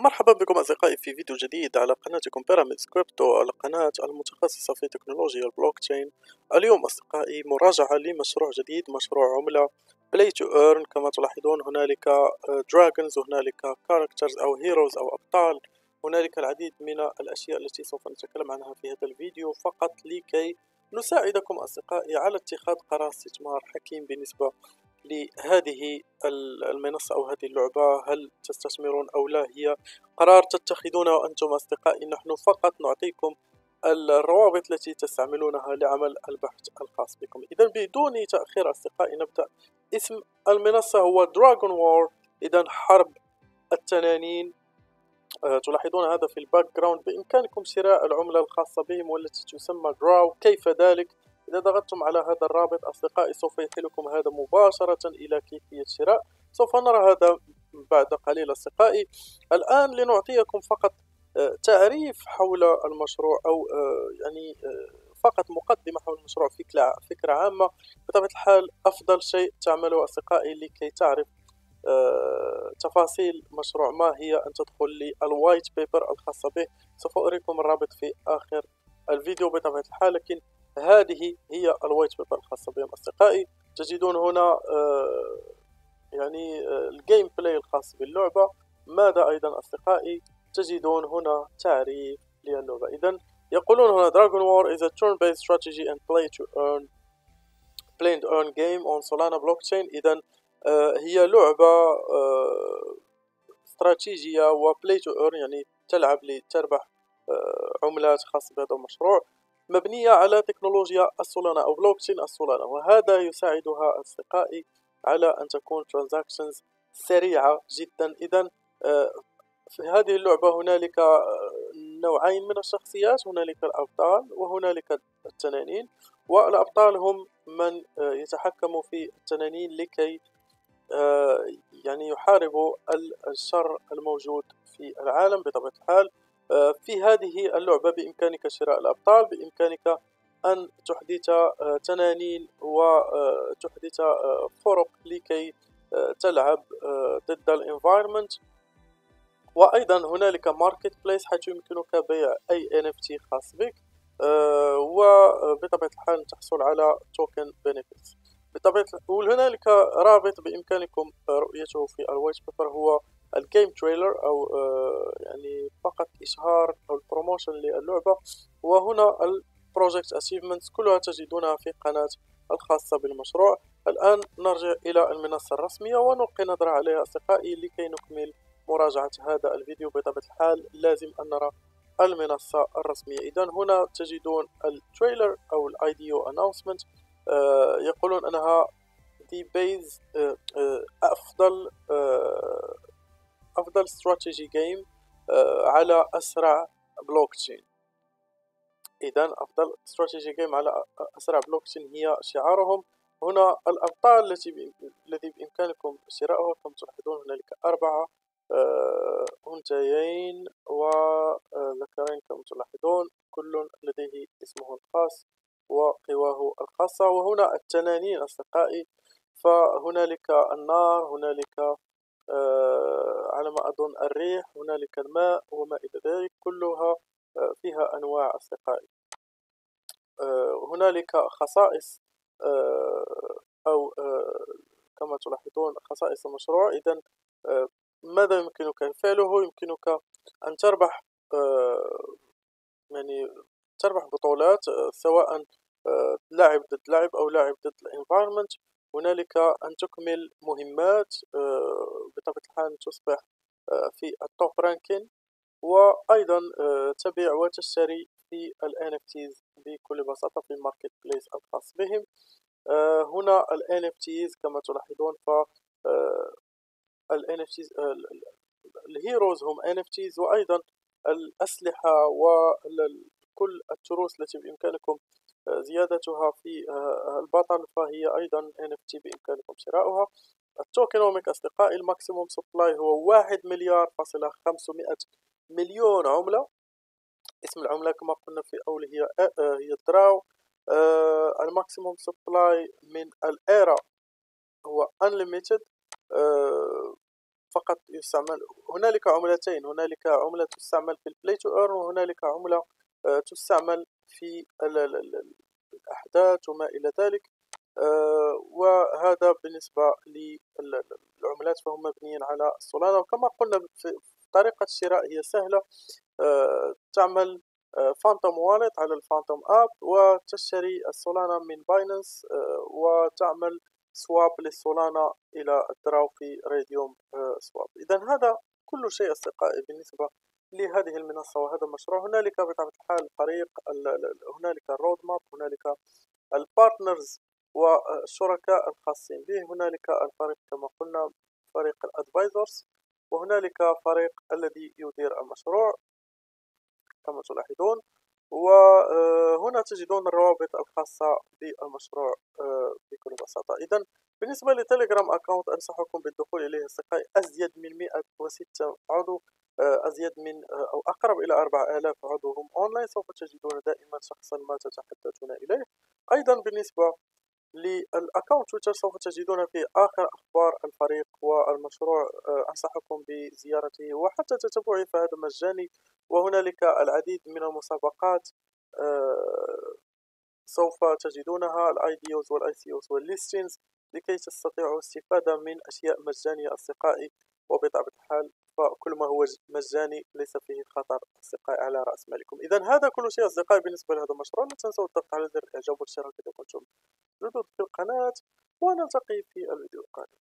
مرحبا بكم أصدقائي في فيديو جديد على قناتكم بيراميد كريبتو القناة المتخصصة في تكنولوجيا البلوك تشين اليوم أصدقائي مراجعة لمشروع جديد مشروع عملة play to earn كما تلاحظون هنالك dragons هنالك characters أو heroes أو أبطال. هنالك العديد من الأشياء التي سوف نتكلم عنها في هذا الفيديو. فقط لكي نساعدكم أصدقائي على اتخاذ قرار استثمار حكيم بالنسبة لهذه المنصة أو هذه اللعبة؟ هل تستثمرون أو لا؟ هي قرار تتخذونه أنتم أصدقائي نحن فقط نعطيكم الروابط التي تستعملونها لعمل البحث الخاص بكم. إذا بدون تأخير أصدقائي نبدأ. اسم المنصة هو Dragon War إذا حرب التنانين. أه تلاحظون هذا في ال background. بإمكانكم شراء العملة الخاصة بهم والتي تسمى دراو كيف ذلك؟ إذا ضغطتم على هذا الرابط أصدقائي سوف يحيلكم هذا مباشرة إلى كيفية الشراء. سوف نرى هذا بعد قليل أصدقائي. الآن لنعطيكم فقط آه، تعريف حول المشروع أو آه، يعني آه، فقط مقدمة حول المشروع فكرة, فكرة عامة. بطبيعة الحال أفضل شيء تعمله أصدقائي لكي تعرف تفاصيل مشروع ما هي أن تدخل لل white paper الخاصة به. سوف أريكم الرابط في آخر الفيديو بطبيعة الحال لكن هذه هي ال white paper الخاصة بهم أصدقائي. تجدون هنا آه، يعني آه، ال gameplay الخاص باللعبة. ماذا أيضا أصدقائي؟ تجدون هنا تعريف للعبة. إذا يقولون هنا Dragon War is a turn-based strategy and play to earn, play and earn game on Solana blockchain. إذا آه، هي لعبة استراتيجية و play to earn يعني تلعب لتربح عملات خاصة بهذا المشروع مبنية على تكنولوجيا السولانا أو بلوكتشين السولانا وهذا يساعدها أصدقائي على أن تكون transactions سريعة جدا. إذا آه، في هذه اللعبة هنالك آه، نوعين من الشخصيات هنالك الأبطال وهنالك التنانين والأبطال هم من آه، يتحكموا في التنانين لكي يعني يحاربوا الشر الموجود في العالم بطبيعة الحال. في هذه اللعبة بإمكانك شراء الأبطال بإمكانك أن تحدث آه، تنانين وتحدث آه، فرق لكي تلعب ضد ال environment. وأيضا هنالك marketplace حيث يمكنك بيع أي NFT خاص بك وبطبيعة الحال تحصل على token benefits بطبيعة وهنالك رابط بإمكانكم رؤيته في ال white paper هو ال game trailer أو آه، يعني فقط اشهار أو ال promotion للعبة. وهنا ال project achievements كلها تجدونها في قناة الخاصة بالمشروع. الآن نرجع إلى المنصة الرسمية ونلقي نظرة عليها أصدقائي لكي نكمل مراجعة هذا الفيديو بطبيعة الحال. لازم أن نرى المنصة الرسمية. إذا هنا تجدون ال trailer أو ال IDO آه يقولون أنها the best آه آه أفضل آه strategy game على أسرع بلوك تشين إذا أفضل strategy game على أسرع بلوك تشين هي شعارهم. هنا الأبطال التي الذي بإمكانكم شراؤه كما تلاحظون هنالك أنثيين آه، وذكرين آه، كما تلاحظون كل لديه اسمه الخاص وقواه الخاصة. وهنا التنانين أصدقائي فهنالك النار هنالك على ما أظن الريح هنالك الماء وما إلى ذلك كلها آه، فيها أنواع أصدقائي آه، هنالك خصائص أو كما تلاحظون خصائص المشروع. إذا ماذا يمكنك؟ فعله يمكنك أن تربح يعني تربح بطولات سواء لاعب ضد لاعب أو لاعب ضد ال environment هنالك أن تكمل مهمات آه، بطبيعة الحال تصبح آه، في ال top ranking. وأيضا آه، تبيع وتشتري في ال NFTs بكل بساطة في ال marketplace الخاص بهم. هنا ال NFTs كما تلاحظون ف ال NFTs ال heroes هم NFTs وأيضا الأسلحة وكل التروس التي بإمكانكم زيادتها في آه، البطل فهي أيضا NFT بإمكانكم شراؤها. ال tokenomic أصدقائي ال maximum supply هو واحد مليار فاصلة خمسمائة مليون عملة. اسم العملة كما قلنا في أول هي آه، آه، هي دراو ال maximum supply من الإيرا. هو unlimited فقط يستعمل هنالك عملتين هنالك عملة تستعمل في ال play to earn وهنالك عملة آه، تستعمل في الأحداث وما إلى ذلك. آه، وهذا بالنسبة للعملات فهم مبنيين على السولانا وكما قلنا طريقة الشراء هي سهلة. آه، تعمل فانتوم wallet على الفانتوم app وتشتري السولانا من باينانس وتعمل swap للسولانا إلى الدراو في راديوم swap إذا هذا كل شيء أصدقائي بالنسبة لهذه المنصة وهذا المشروع. هنالك بطبيعة الحال فريق هنالك ال roadmap هنالك ال partners والشركاء الخاصين به. هنالك الفريق كما قلنا فريق ال advisors وهنالك فريق الذي يدير المشروع كما تلاحظون. وهنا تجدون الروابط الخاصة بالمشروع آه، بكل بساطة. إذا بالنسبة لتليجرام account أنصحكم بالدخول إليه أصدقائي أزيد من 106 عضو آه، أزيد من آه، أو أقرب إلى 4000 عضو هم أونلاين سوف تجدون دائما شخصا ما تتحدثون إليه. أيضا بالنسبة لل account تويتر سوف تجدون فيه آخر أخبار الفريق والمشروع أنصحكم بزيارته وحتى تتبعه فهذا مجاني. وهنالك العديد من المسابقات آه، سوف تجدونها ال IDOs وال ICOs وال listings لكي تستطيعوا الاستفادة من أشياء مجانية أصدقائي. وبطبيعة الحال فكل ما هو مجاني ليس فيه خطر أصدقائي على رأس مالكم. إذا هذا كل شيء أصدقائي. بالنسبة لهذا المشروع لا تنسوا الضغط على زر الإعجاب والاشتراك إذا كنتم جدد في القناة ونلتقي في الفيديو القادم.